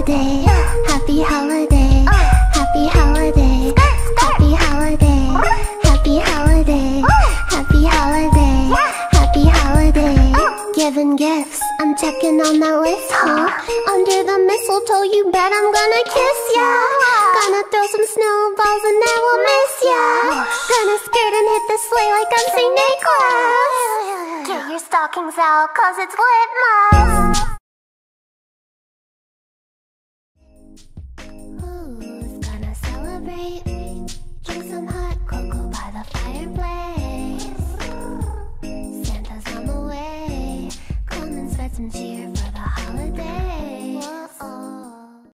holiday, happy holiday, happy holiday, happy holiday, happy holiday, happy holiday, happy holiday. Giving gifts, I'm checking on that list, huh? Under the mistletoe, you bet I'm gonna kiss ya. Gonna throw some snowballs and then we'll miss ya. Gonna skirt and hit the sleigh like I'm St. Nicholas. Get your stockings out, cause it's Litmas. Who's gonna celebrate? Drink some hot cocoa by the fireplace. Santa's on the way. Come and spread some cheer.